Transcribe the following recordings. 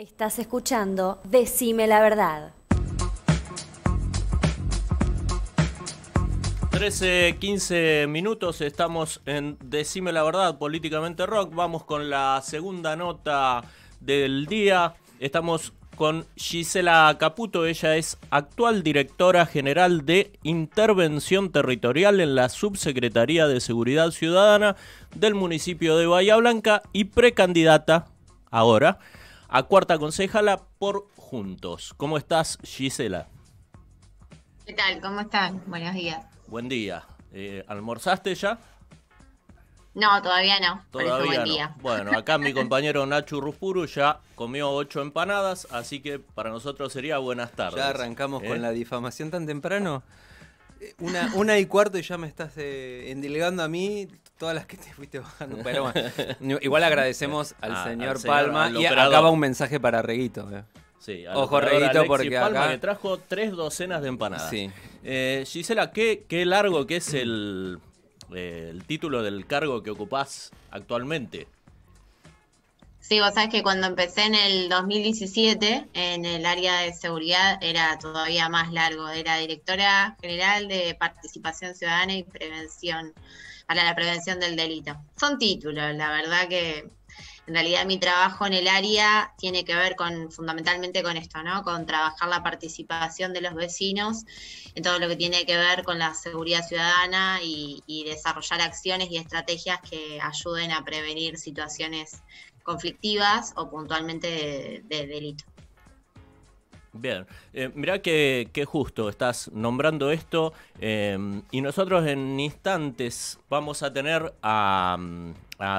Estás escuchando Decime la verdad. 13, 15 minutos, estamos en Decime la verdad, políticamente rock. Vamos con la segunda nota del día. Estamos con Gisela Caputo, ella es actual directora general de Intervención Territorial en la Subsecretaría de Seguridad Ciudadana del municipio de Bahía Blanca y precandidata ahora a cuarta concejala por Juntos. ¿Cómo estás, Gisela? ¿Qué tal? ¿Cómo están? Buenos días. Buen día. Eh, ¿Almorzaste ya? No, todavía no. Todavía buen Día. Bueno, acá mi compañero Nacho Ruspuru ya comió ocho empanadas, así que para nosotros sería buenas tardes. Ya arrancamos con ¿Eh? la difamación tan temprano. Eh, una, una y cuarto y ya me estás eh, endilgando a mí todas las que te fuiste bajando. Pero bueno, igual agradecemos al señor Palma y acaba un mensaje para Reguito. Sí, Ojo, Reguito, porque Palma acá... trajo tres docenas de empanadas. Sí. Gisela, ¿qué, qué largo que es el, eh, el título del cargo que ocupás actualmente. Sí, vos sabés que cuando empecé en el 2017 en el área de seguridad era todavía más largo, era directora general de participación ciudadana y prevención para la prevención del delito. Son títulos, la verdad que en realidad mi trabajo en el área tiene que ver con fundamentalmente con esto, ¿no? Con trabajar la participación de los vecinos en todo lo que tiene que ver con la seguridad ciudadana y, desarrollar acciones y estrategias que ayuden a prevenir situaciones conflictivas o puntualmente de delito. Bien, eh, mirá que, justo estás nombrando esto em, y nosotros en instantes vamos a tener a,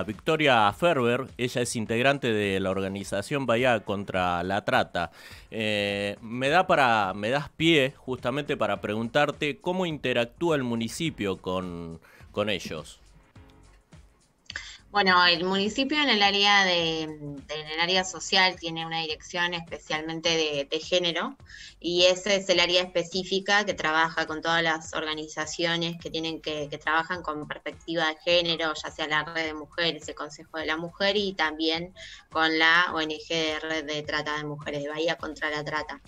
Victoria Ferber, ella es integrante de la organización Bahía contra la Trata. Eh, me, da para, me das pie justamente para preguntarte cómo interactúa el municipio con, con ellos. Bueno, el municipio en el área de, en el área social tiene una dirección especialmente de, género y ese es el área específica que trabaja con todas las organizaciones que tienen que, que trabajan con perspectiva de género, ya sea la red de mujeres, el Consejo de la Mujer y también con la ONG de red de trata de mujeres de Bahía contra la trata.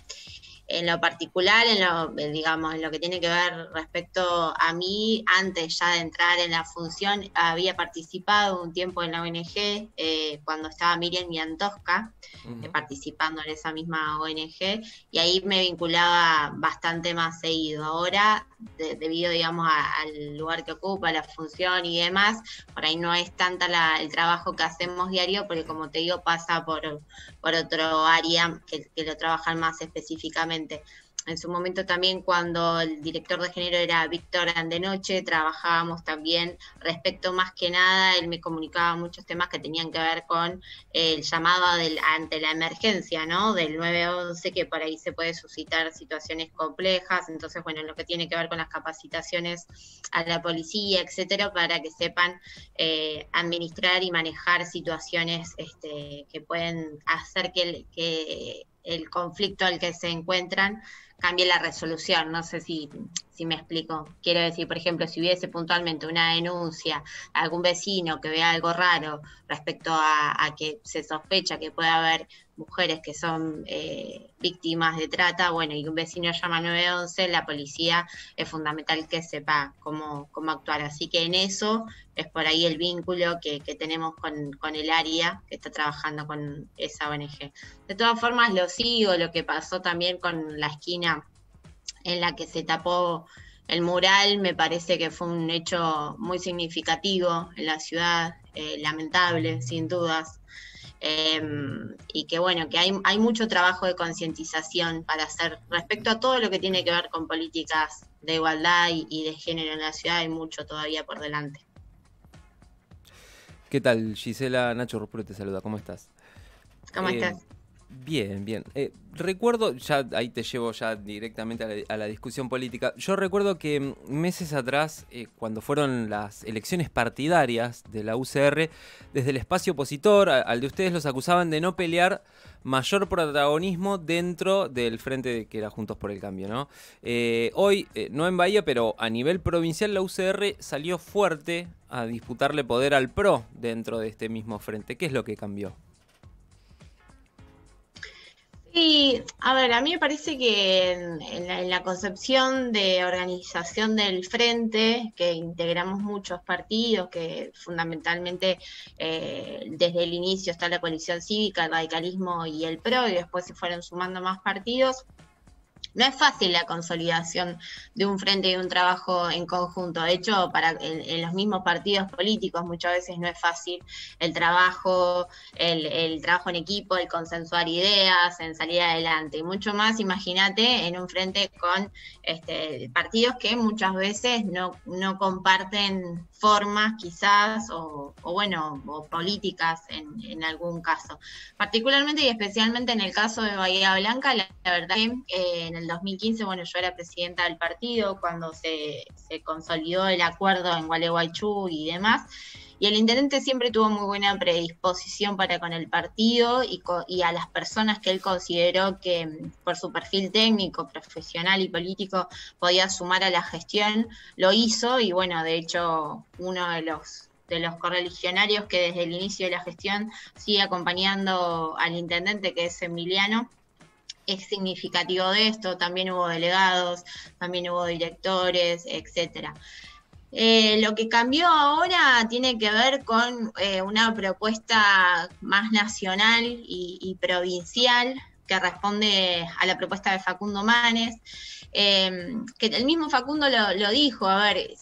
En lo particular, en lo, digamos, en lo que tiene que ver respecto a mí, antes ya de entrar en la función, había participado un tiempo en la ONG eh, cuando estaba Miriam Miantosca, eh, participando en esa misma ONG, y ahí me vinculaba bastante más seguido. Ahora, debido, digamos, al lugar que ocupa, la función y demás, por ahí no es tanta el trabajo que hacemos diario, porque como te digo, pasa por, por otro área que, que lo trabajan más específicamente en su momento también cuando el director de género era Víctor Andenoche, trabajábamos también respecto más que nada, él me comunicaba muchos temas que tenían que ver con el llamado ante la emergencia, ¿no? Del 911, que por ahí se puede suscitar situaciones complejas, entonces, bueno, lo que tiene que ver con las capacitaciones a la policía, etcétera, para que sepan eh, administrar y manejar situaciones este, que pueden hacer que, que el conflicto al que se encuentran cambie la resolución. No sé si, si me explico. Quiero decir, por ejemplo, si hubiese puntualmente una denuncia a algún vecino que vea algo raro respecto a, que se sospecha que puede haber mujeres que son eh, víctimas de trata, bueno, y un vecino llama 911, la policía es fundamental que sepa cómo, cómo actuar. Así que en eso es por ahí el vínculo que, tenemos con, con, el área que está trabajando con esa ONG. De todas formas, lo sigo, lo que pasó también con la esquina en la que se tapó el mural, me parece que fue un hecho muy significativo en la ciudad, eh, lamentable, sin dudas. Em, y que bueno, que hay, hay mucho trabajo de concientización para hacer respecto a todo lo que tiene que ver con políticas de igualdad y, de género en la ciudad, hay mucho todavía por delante. ¿Qué tal, Gisela? Nacho Rupuro te saluda, ¿cómo estás? ¿Cómo eh, estás? Bien, bien. Eh, recuerdo, ya ahí te llevo ya directamente a la, discusión política. Yo recuerdo que mm, meses atrás, eh, cuando fueron las elecciones partidarias de la UCR, desde el espacio opositor, al de ustedes los acusaban de no pelear mayor protagonismo dentro del frente que era Juntos por el Cambio, ¿no? Eh, hoy, no en Bahía, pero a nivel provincial, la UCR salió fuerte a disputarle poder al PRO dentro de este mismo frente. ¿Qué es lo que cambió? Sí, a ver, a mí me parece que en, la, concepción de organización del frente, que integramos muchos partidos, que fundamentalmente eh, desde el inicio está la coalición cívica, el radicalismo y el PRO, y después se fueron sumando más partidos, no es fácil la consolidación de un frente y un trabajo en conjunto. De hecho, para en, los mismos partidos políticos muchas veces no es fácil el trabajo, el, trabajo en equipo, el consensuar ideas, en salir adelante. Y mucho más, imagínate, en un frente con este, partidos que muchas veces no, no comparten formas quizás, o, bueno, o políticas en, algún caso. Particularmente y especialmente en el caso de Bahía Blanca, la, verdad que eh, en el 2015, bueno, yo era presidenta del partido cuando se, consolidó el acuerdo en Gualeguaychú y demás. Y el intendente siempre tuvo muy buena predisposición para con el partido y, y, a las personas que él consideró que por su perfil técnico, profesional y político podía sumar a la gestión, lo hizo y bueno, de hecho uno de los de los correligionarios que desde el inicio de la gestión sigue acompañando al intendente que es Emiliano, es significativo de esto, también hubo delegados, también hubo directores, etcétera. Eh, lo que cambió ahora tiene que ver con eh, una propuesta más nacional y, provincial que responde a la propuesta de Facundo Manes, eh, que el mismo Facundo lo, dijo, a ver,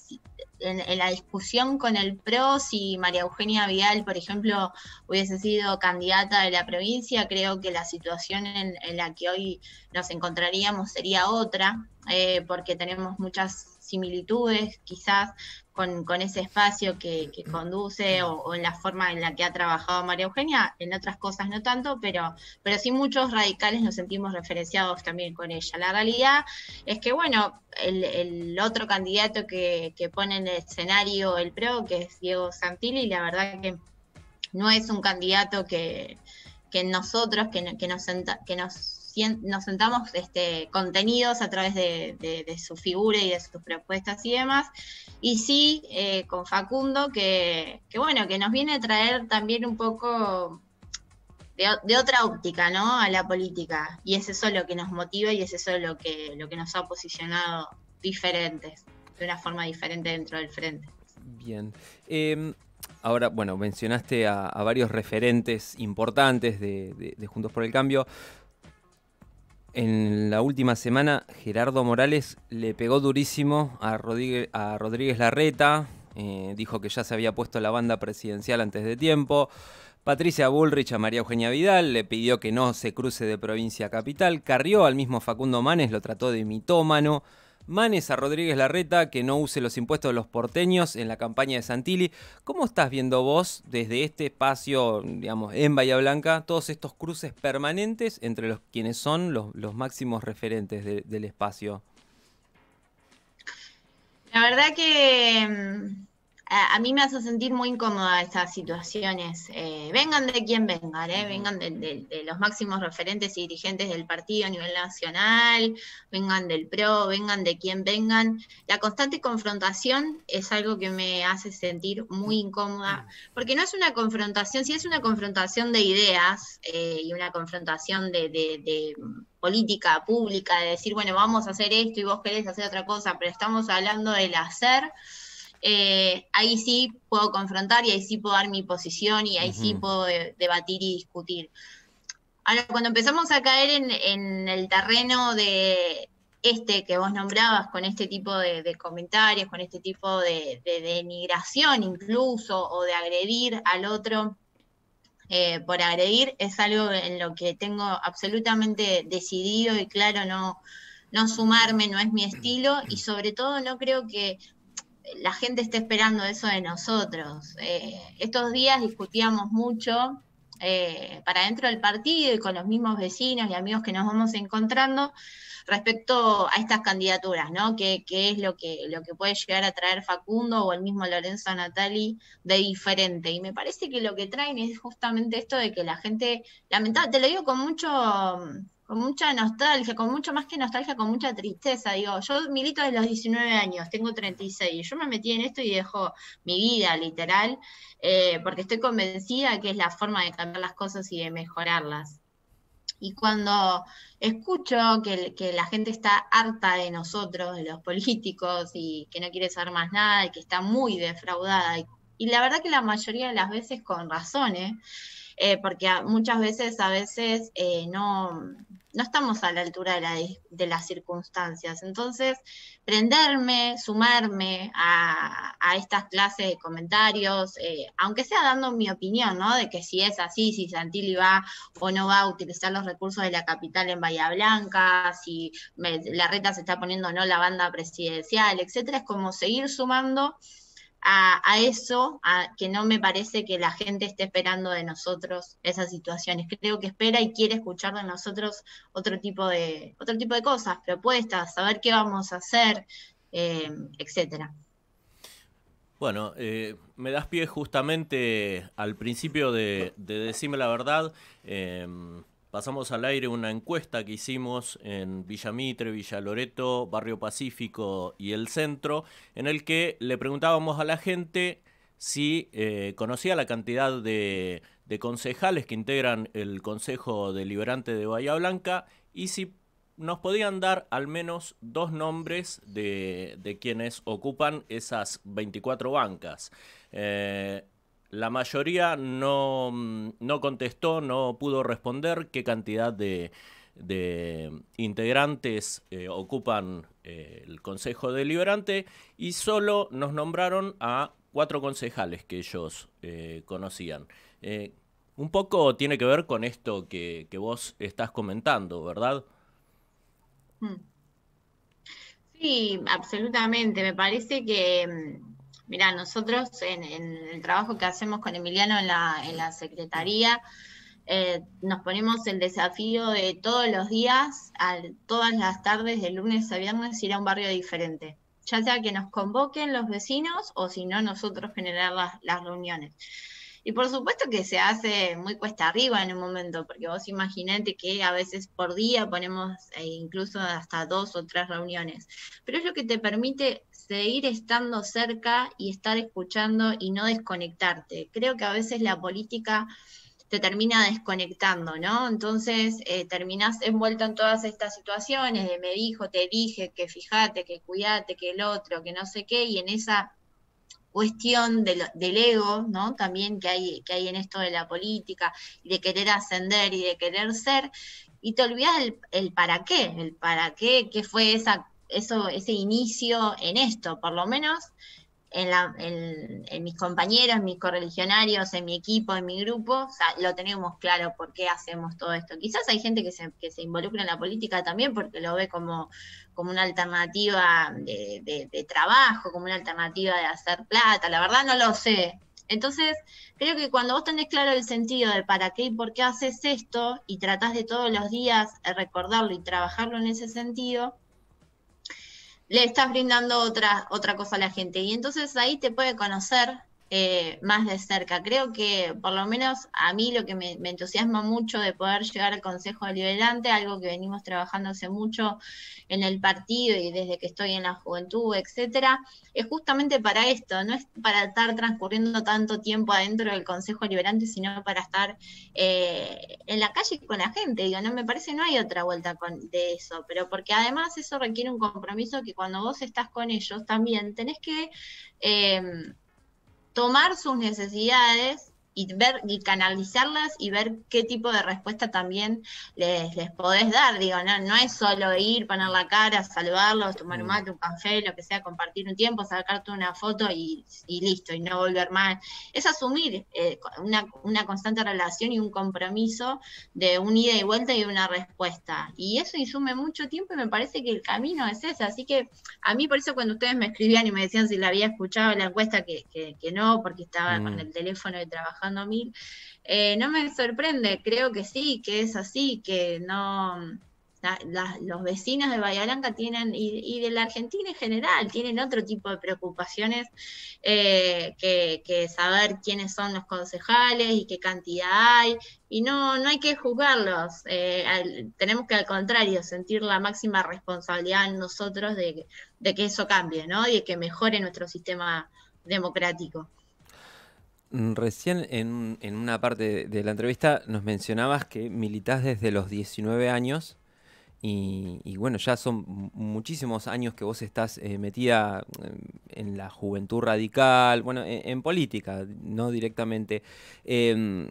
en, la discusión con el PRO, si María Eugenia Vidal, por ejemplo, hubiese sido candidata de la provincia, creo que la situación en, en la que hoy nos encontraríamos sería otra, porque tenemos muchas similitudes quizás con, ese espacio que, conduce o, en la forma en la que ha trabajado María Eugenia, en otras cosas no tanto, pero, pero sí muchos radicales nos sentimos referenciados también con ella. La realidad es que, bueno, el, otro candidato que, pone en el escenario el PRO, que es Diego Santilli, la verdad que no es un candidato que, nosotros, que, que, nos, que nos nos sentamos este, contenidos a través de, su figura y de sus propuestas y demás. Y sí, eh, con Facundo, que, bueno, que nos viene a traer también un poco de, otra óptica, ¿no? A la política. Y es eso lo que nos motiva y es eso lo que, lo que nos ha posicionado diferentes, de una forma diferente dentro del frente. Bien. Em, ahora, bueno, mencionaste a, varios referentes importantes de, Juntos por el Cambio. En la última semana, Gerardo Morales le pegó durísimo a Rodríguez, Larreta, eh, dijo que ya se había puesto la banda presidencial antes de tiempo. Patricia Bullrich a María Eugenia Vidal le pidió que no se cruce de provincia a capital. Carrió al mismo Facundo Manes, lo trató de mitómano. Manes a Rodríguez Larreta que no use los impuestos de los porteños en la campaña de Santilli. ¿Cómo estás viendo vos desde este espacio, digamos, en Bahía Blanca, todos estos cruces permanentes entre los quienes son los, máximos referentes del espacio? La verdad que a, mí me hace sentir muy incómoda estas situaciones. Eh, vengan de quien vengan, eh, vengan de, los máximos referentes y dirigentes del partido a nivel nacional, vengan del PRO, vengan de quien vengan. La constante confrontación es algo que me hace sentir muy incómoda, porque no es una confrontación, sí es una confrontación de ideas eh, y una confrontación de, de política pública, de decir, bueno, vamos a hacer esto y vos querés hacer otra cosa, pero estamos hablando del hacer eh, ahí sí puedo confrontar y ahí sí puedo dar mi posición y ahí sí puedo debatir y discutir. Ahora, cuando empezamos a caer en, el terreno de este que vos nombrabas, con este tipo de, comentarios, con este tipo de, denigración incluso, o de agredir al otro eh, por agredir, es algo en lo que tengo absolutamente decidido y claro no, no sumarme, no es mi estilo, y sobre todo no creo que la gente está esperando eso de nosotros. Eh, estos días discutíamos mucho eh, para dentro del partido y con los mismos vecinos y amigos que nos vamos encontrando respecto a estas candidaturas, ¿no? ¿Qué, es lo que, lo que puede llegar a traer Facundo o el mismo Lorenzo Natali de diferente? Y me parece que lo que traen es justamente esto de que la gente, lamentablemente, te lo digo con mucho con mucha nostalgia, con mucho más que nostalgia, con mucha tristeza. Digo, yo milito desde los 19 años, tengo 36, y yo me metí en esto y dejo mi vida, literal, eh, porque estoy convencida que es la forma de cambiar las cosas y de mejorarlas. Y cuando escucho que, que, la gente está harta de nosotros, de los políticos, y que no quiere saber más nada, y que está muy defraudada, y, y la verdad que la mayoría de las veces con razones, eh, porque muchas veces, a veces eh, no, no estamos a la altura de, las circunstancias. Entonces, prenderme, sumarme a, estas clases de comentarios, eh, aunque sea dando mi opinión, ¿no? De que si es así, si Santilli va o no va a utilizar los recursos de la capital en Bahía Blanca, si la reta se está poniendo o no la banda presidencial, etcétera, es como seguir sumando a, eso, a que no me parece que la gente esté esperando de nosotros esas situaciones. Creo que espera y quiere escuchar de nosotros otro tipo de, otro tipo de cosas, propuestas, saber qué vamos a hacer, eh, etcétera. Bueno, eh, me das pie justamente al principio de, de Decime la Verdad. Eh, pasamos al aire una encuesta que hicimos en Villa Mitre, Villa Loreto, Barrio Pacífico y el centro, en el que le preguntábamos a la gente si eh, conocía la cantidad de, concejales que integran el Consejo Deliberante de Bahía Blanca y si nos podían dar al menos dos nombres de, quienes ocupan esas 24 bancas. Eh, la mayoría no, mm, no contestó, no pudo responder qué cantidad de, integrantes eh, ocupan eh, el Consejo Deliberante y solo nos nombraron a cuatro concejales que ellos eh, conocían. un poco tiene que ver con esto que, que vos estás comentando, ¿verdad? Hmm. Sí, absolutamente. Me parece que mm, Mira, nosotros en, el trabajo que hacemos con Emiliano en la, en la Secretaría, eh, nos ponemos el desafío de todos los días, todas las tardes, de lunes a viernes, ir a un barrio diferente. Ya sea que nos convoquen los vecinos o si no, nosotros generar las, reuniones. Y por supuesto que se hace muy cuesta arriba en un momento, porque vos imaginate que a veces por día ponemos eh, incluso hasta dos o tres reuniones. Pero es lo que te permite seguir estando cerca y estar escuchando y no desconectarte. Creo que a veces la política te termina desconectando, ¿no? Entonces eh, terminás envuelto en todas estas situaciones de me dijo, te dije, que fíjate, que cuídate, que el otro, que no sé qué, y en esa cuestión del, ego, ¿no? También que hay, que hay en esto de la política, de querer ascender y de querer ser, y te olvidas el, el para qué, el para qué, qué fue esa eso, ese inicio en esto, por lo menos en, la, en, mis compañeros, mis correligionarios, en mi equipo, en mi grupo, lo tenemos claro por qué hacemos todo esto. Quizás hay gente que se, que se involucra en la política también porque lo ve como, como una alternativa de, de trabajo, como una alternativa de hacer plata, la verdad no lo sé. Entonces, creo que cuando vos tenés claro el sentido de para qué y por qué haces esto y tratás de todos los días recordarlo y trabajarlo en ese sentido, le estás brindando otra, otra cosa a la gente. Y entonces ahí te puede conocer eh, más de cerca. Creo que por lo menos a mí lo que me, entusiasma mucho de poder llegar al Consejo Deliberante, algo que venimos trabajando hace mucho en el partido y desde que estoy en la juventud, etcétera, es justamente para esto, no es para estar transcurriendo tanto tiempo adentro del Consejo Deliberante, sino para estar eh, en la calle con la gente. Digo, no me parece no hay otra vuelta con, de eso, pero porque además eso requiere un compromiso que cuando vos estás con ellos también tenés que eh, tomar sus necesidades y ver y canalizarlas y ver qué tipo de respuesta también les, les podés dar. Digo, no, no es solo ir, poner la cara, saludarlos, tomar un mm. mate, un café, lo que sea, compartir un tiempo, sacarte una foto y, listo, y no volver más. Es asumir eh, una, una, constante relación y un compromiso de un ida y vuelta y una respuesta. Y eso insume mucho tiempo y me parece que el camino es ese. Así que a mí por eso cuando ustedes me escribían y me decían si la había escuchado la encuesta, que, que, no, porque estaba con mm. el teléfono de trabajo mil, eh, no me sorprende, creo que sí, que es así, que no, los vecinos de Bahía Blanca tienen, y, de la Argentina en general, tienen otro tipo de preocupaciones eh, que, saber quiénes son los concejales y qué cantidad hay, y no, no hay que juzgarlos, eh, tenemos que al contrario sentir la máxima responsabilidad en nosotros de, de que eso cambie, ¿no? Y de que mejore nuestro sistema democrático. Mm, recién en, en una parte de la entrevista nos mencionabas que militás desde los 19 años y, bueno, ya son muchísimos años que vos estás eh, metida en la juventud radical, bueno, en, política, no directamente. Em,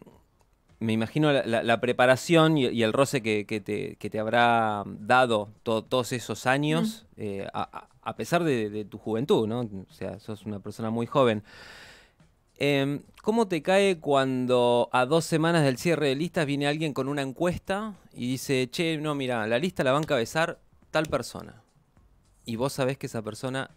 me imagino la, preparación y, el roce que, te, habrá dado todos esos años, eh, a, pesar de, de, tu juventud, ¿no? O sea, sos una persona muy joven. Em, ¿Cómo te cae cuando a dos semanas del cierre de listas viene alguien con una encuesta y dice, che, no, mira, la lista la va a encabezar tal persona? Y vos sabés que esa persona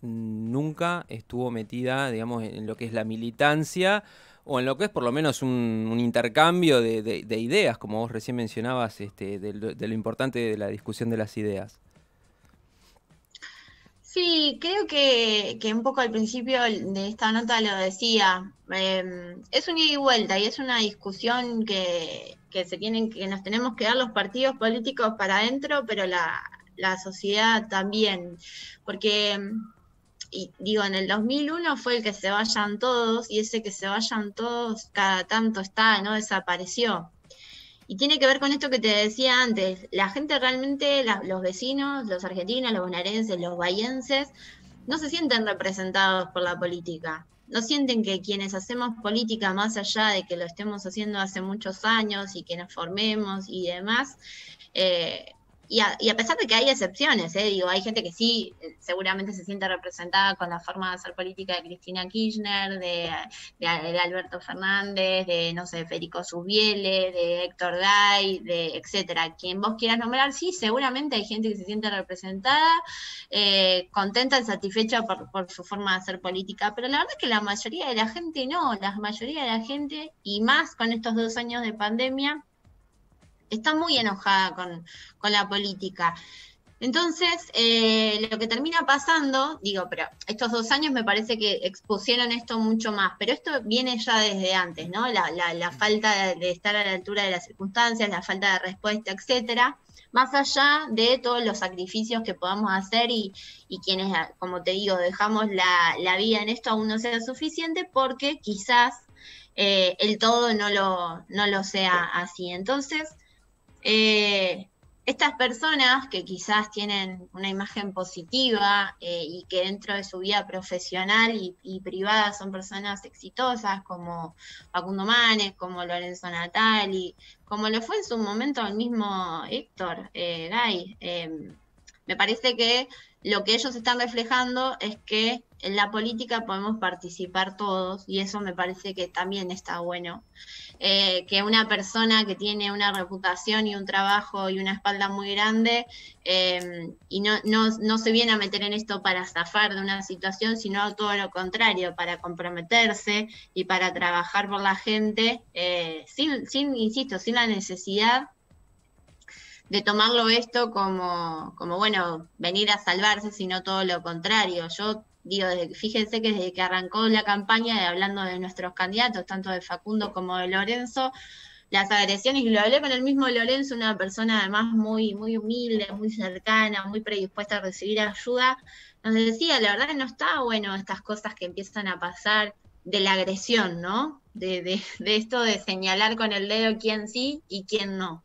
nunca estuvo metida, digamos, en lo que es la militancia o en lo que es por lo menos un, intercambio de, ideas, como vos recién mencionabas, este, de lo importante de la discusión de las ideas. Sí, creo que, un poco al principio de esta nota lo decía, em, es un ida y vuelta y es una discusión que, se tienen, que nos tenemos que dar los partidos políticos para adentro, pero la, la sociedad también, porque y digo, en el 2001 fue el que se vayan todos y ese que se vayan todos cada tanto está, ¿no? Desapareció. Y tiene que ver con esto que te decía antes, la gente realmente, los vecinos, los argentinos, los bonaerenses, los bayenses, no se sienten representados por la política. No sienten que quienes hacemos política, más allá de que lo estemos haciendo hace muchos años y que nos formemos y demás, eh, y a, y a, pesar de que hay excepciones, ¿eh? digo, hay gente que sí, eh, seguramente se siente representada con la forma de hacer política de Cristina Kirchner, de, Alberto Fernández, de, no sé, Federico Subiele, de Héctor Gay, de etcétera. Quien vos quieras nombrar, sí, seguramente hay gente que se siente representada, eh, contenta y satisfecha por, por su forma de hacer política, pero la verdad es que la mayoría de la gente no, la mayoría de la gente, y más con estos dos años de pandemia, está muy enojada con, la política. Entonces, eh, lo que termina pasando, digo, pero estos dos años me parece que expusieron esto mucho más, pero esto viene ya desde antes, ¿no? La, la, falta de, estar a la altura de las circunstancias, la falta de respuesta, etcétera, más allá de todos los sacrificios que podamos hacer y, y quienes, como te digo, dejamos la, la, vida en esto aún no sea suficiente porque quizás eh, el todo no lo, no lo sea así. Entonces, eh, estas personas que quizás tienen una imagen positiva eh, y que dentro de su vida profesional y, privada son personas exitosas como Facundo Manes, como Lorenzo Natali, como lo fue en su momento el mismo Héctor eh, Gay. me parece que lo que ellos están reflejando es que en la política podemos participar todos y eso me parece que también está bueno. Eh, que una persona que tiene una reputación y un trabajo y una espalda muy grande eh, y no, no, se viene a meter en esto para zafar de una situación, sino todo lo contrario, para comprometerse y para trabajar por la gente, eh, sin, sin, insisto, sin la necesidad de tomarlo esto como, como, bueno, venir a salvarse, sino todo lo contrario. Yo digo, fíjense que desde que arrancó la campaña, de, hablando de nuestros candidatos, tanto de Facundo como de Lorenzo, las agresiones, y lo hablé con el mismo Lorenzo, una persona además muy, muy humilde, muy cercana, muy predispuesta a recibir ayuda, nos decía, la verdad que no está bueno estas cosas que empiezan a pasar de la agresión, ¿no? De, de, de esto de señalar con el dedo quién sí y quién no.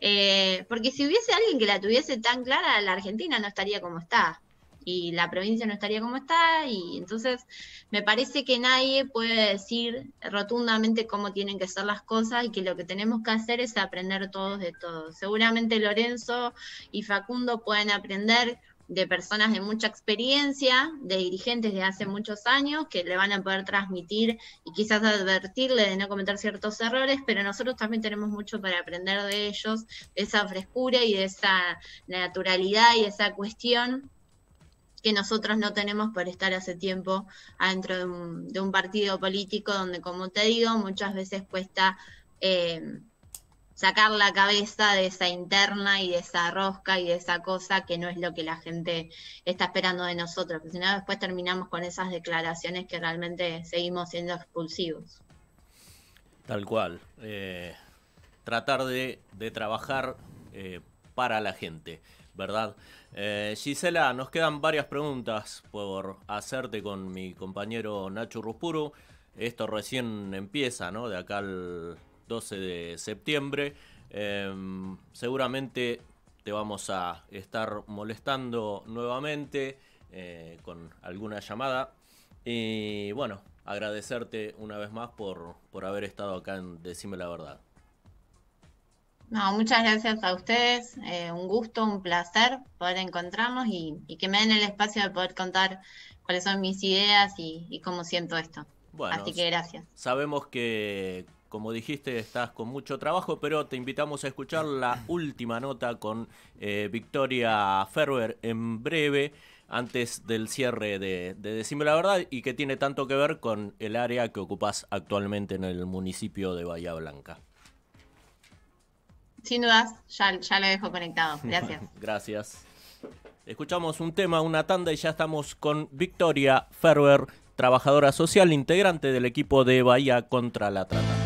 Eh, porque si hubiese alguien que la tuviese tan clara, la Argentina no estaría como está y la provincia no estaría como está y entonces me parece que nadie puede decir rotundamente cómo tienen que ser las cosas y que lo que tenemos que hacer es aprender todos de todos. Seguramente Lorenzo y Facundo pueden aprender de personas de mucha experiencia, de dirigentes de hace muchos años, que le van a poder transmitir y quizás advertirle de no cometer ciertos errores, pero nosotros también tenemos mucho para aprender de ellos, de esa frescura y de esa naturalidad y esa cuestión que nosotros no tenemos por estar hace tiempo adentro de un, partido político donde, como te digo, muchas veces cuesta eh, sacar la cabeza de esa interna y de esa rosca y de esa cosa que no es lo que la gente está esperando de nosotros, porque si no después terminamos con esas declaraciones que realmente seguimos siendo expulsivos. Tal cual. Eh, tratar de, trabajar eh, para la gente, ¿verdad? Eh, Gisela, nos quedan varias preguntas por hacerte con mi compañero Nacho Ruspuro. esto recién empieza, ¿no? De acá al 12 de septiembre. Em, seguramente te vamos a estar molestando nuevamente eh, con alguna llamada. Y bueno, agradecerte una vez más por, por haber estado acá en Decime la Verdad. No, muchas gracias a ustedes. Eh, un gusto, un placer poder encontrarnos y, que me den el espacio de poder contar cuáles son mis ideas y, cómo siento esto. Así que gracias. Sabemos que, como dijiste, estás con mucho trabajo, pero te invitamos a escuchar la última nota con eh, Victoria Ferber en breve antes del cierre de, de Decime la Verdad y que tiene tanto que ver con el área que ocupas actualmente en el municipio de Bahía Blanca. Sin dudas, ya, ya lo dejo conectado. Gracias. Gracias. Escuchamos un tema, una tanda y ya estamos con Victoria Ferber, trabajadora social, integrante del equipo de Bahía contra la Trata.